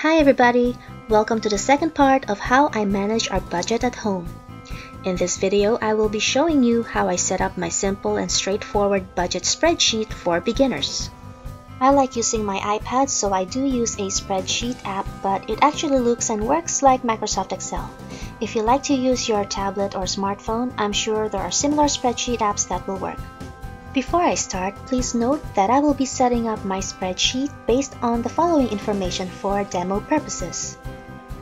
Hi everybody! Welcome to the second part of how I manage our budget at home. In this video, I will be showing you how I set up my simple and straightforward budget spreadsheet for beginners. I like using my iPad so I do use a spreadsheet app but it actually looks and works like Microsoft Excel. If you like to use your tablet or smartphone, I'm sure there are similar spreadsheet apps that will work. Before I start, please note that I will be setting up my spreadsheet based on the following information for demo purposes.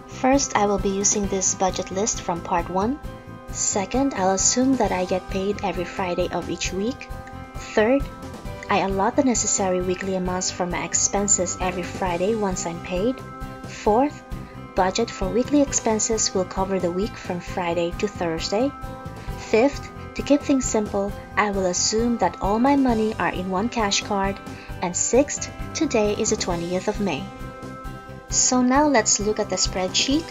First, I will be using this budget list from part 1. Second, I'll assume that I get paid every Friday of each week. Third, I allot the necessary weekly amounts for my expenses every Friday once I'm paid. Fourth, budget for weekly expenses will cover the week from Friday to Thursday. Fifth, to keep things simple, I will assume that all my money are in one cash card. And sixth, today is the 20th of May. So now let's look at the spreadsheet.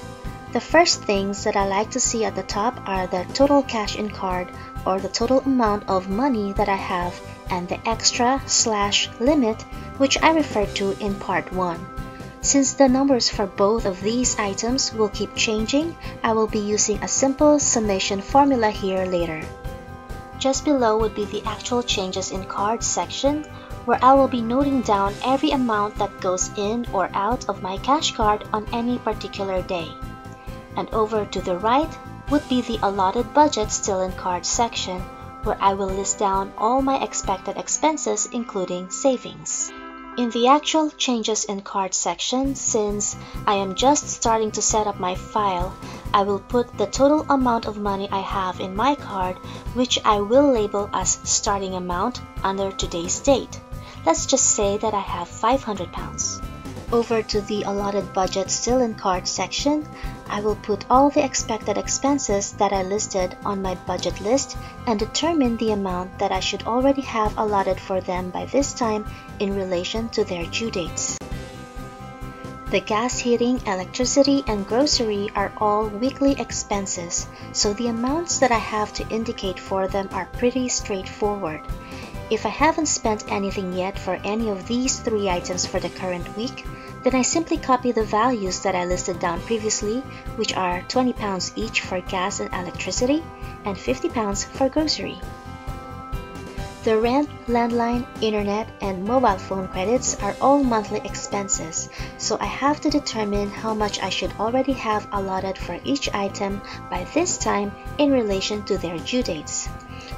The first things that I like to see at the top are the total cash in card or the total amount of money that I have and the extra slash limit which I referred to in part 1. Since the numbers for both of these items will keep changing, I will be using a simple summation formula here later. Just below would be the actual changes in cards section where I will be noting down every amount that goes in or out of my cash card on any particular day. And over to the right would be the allotted budget still in cards section where I will list down all my expected expenses including savings. In the actual changes in card section, since I am just starting to set up my file, I will put the total amount of money I have in my card, which I will label as starting amount under today's date. Let's just say that I have 500 pounds. Over to the allotted budget still in card section, I will put all the expected expenses that I listed on my budget list and determine the amount that I should already have allotted for them by this time in relation to their due dates. The gas heating, electricity, and grocery are all weekly expenses, so the amounts that I have to indicate for them are pretty straightforward. If I haven't spent anything yet for any of these three items for the current week, then I simply copy the values that I listed down previously, which are 20 pounds each for gas and electricity and 50 pounds for grocery. The rent, landline, internet, and mobile phone credits are all monthly expenses, so I have to determine how much I should already have allotted for each item by this time in relation to their due dates.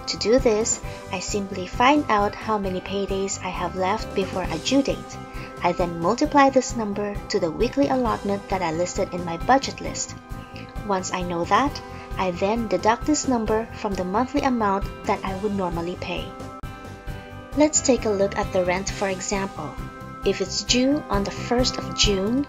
To do this, I simply find out how many paydays I have left before a due date. I then multiply this number to the weekly allotment that I listed in my budget list. Once I know that, I then deduct this number from the monthly amount that I would normally pay. Let's take a look at the rent for example. If it's due on the 1st of June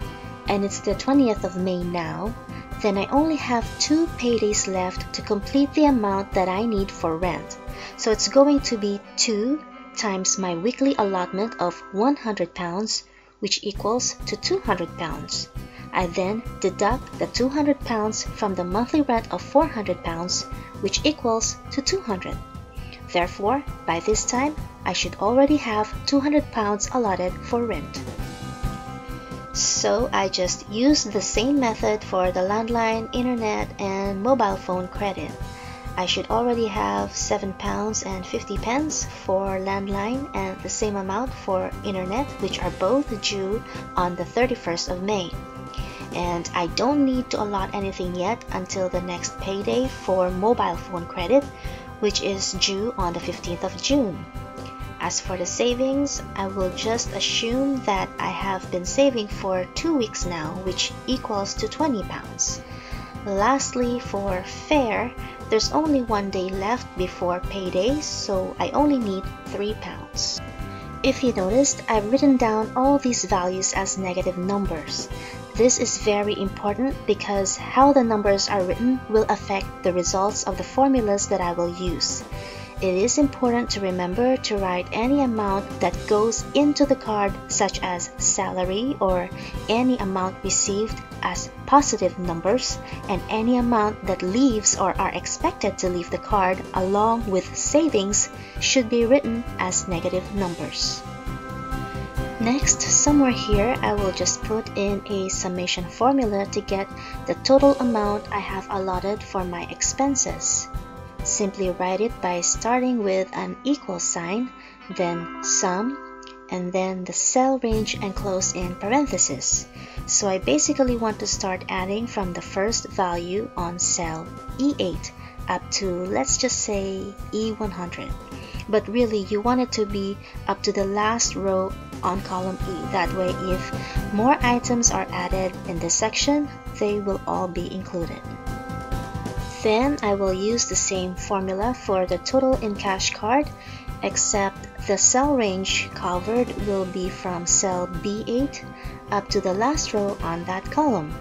and it's the 20th of May now, then I only have two paydays left to complete the amount that I need for rent. So it's going to be 2 times my weekly allotment of 100 pounds, which equals to 200 pounds. I then deduct the 200 pounds from the monthly rent of 400 pounds, which equals to 200. Therefore, by this time, I should already have 200 pounds allotted for rent. So I just use the same method for the landline, internet, and mobile phone credit. I should already have 7 pounds and 50 pence for landline and the same amount for internet which are both due on the 31st of May. And I don't need to allot anything yet until the next payday for mobile phone credit which is due on the 15th of June. As for the savings, I will just assume that I have been saving for two weeks now, which equals to 20 pounds. Lastly, for fare, there's only one day left before payday, so I only need 3 pounds. If you noticed, I've written down all these values as negative numbers. This is very important because how the numbers are written will affect the results of the formulas that I will use. It is important to remember to write any amount that goes into the card such as salary or any amount received as positive numbers and any amount that leaves or are expected to leave the card along with savings should be written as negative numbers. Next, somewhere here, I will just put in a summation formula to get the total amount I have allotted for my expenses. Simply write it by starting with an equal sign, then sum, and then the cell range enclosed in parentheses. So I basically want to start adding from the first value on cell E8 up to, let's just say, E100. But really, you want it to be up to the last row on column E. That way, if more items are added in this section, they will all be included. Then I will use the same formula for the total in cash card, except the cell range covered will be from cell B8 up to the last row on that column.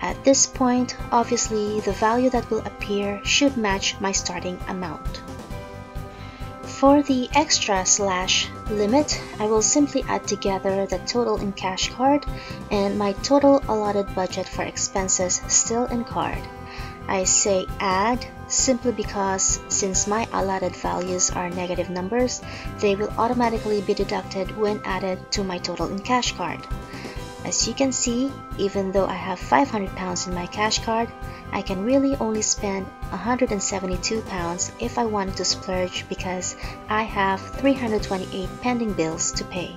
At this point, obviously, the value that will appear should match my starting amount. For the extra slash limit, I will simply add together the total in cash card and my total allotted budget for expenses still in card. I say add simply because since my allotted values are negative numbers, they will automatically be deducted when added to my total in cash card. As you can see, even though I have 500 pounds in my cash card, I can really only spend 172 pounds if I wanted to splurge because I have 328 pending bills to pay.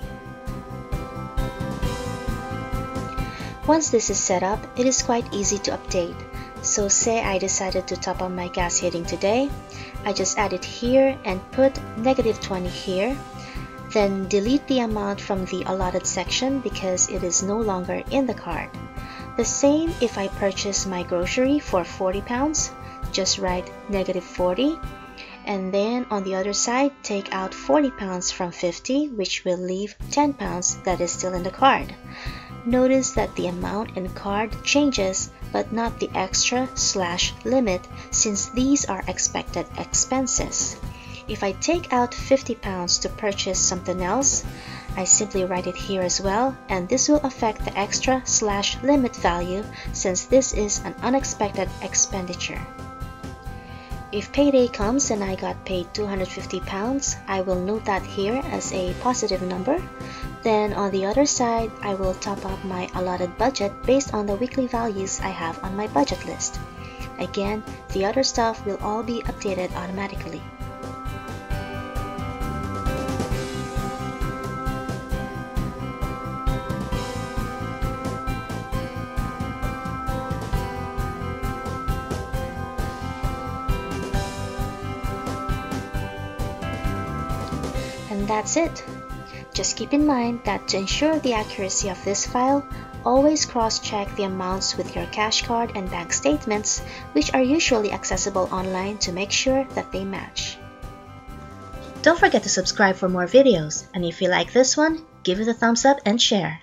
Once this is set up, it is quite easy to update. So say I decided to top up my gas heating today, I just add it here and put negative 20 here then delete the amount from the allotted section because it is no longer in the card. The same if I purchase my grocery for 40 pounds, just write negative 40 and then on the other side take out 40 pounds from 50 which will leave 10 pounds that is still in the card. Notice that the amount in card changes but not the extra slash limit since these are expected expenses. If I take out 50 pounds to purchase something else, I simply write it here as well and this will affect the extra slash limit value since this is an unexpected expenditure. If payday comes and I got paid 250 pounds, I will note that here as a positive number. Then on the other side, I will top up my allotted budget based on the weekly values I have on my budget list. Again, the other stuff will all be updated automatically. And that's it. Just keep in mind that to ensure the accuracy of this file, always cross-check the amounts with your cash card and bank statements, which are usually accessible online to make sure that they match. Don't forget to subscribe for more videos, and if you like this one, give it a thumbs up and share.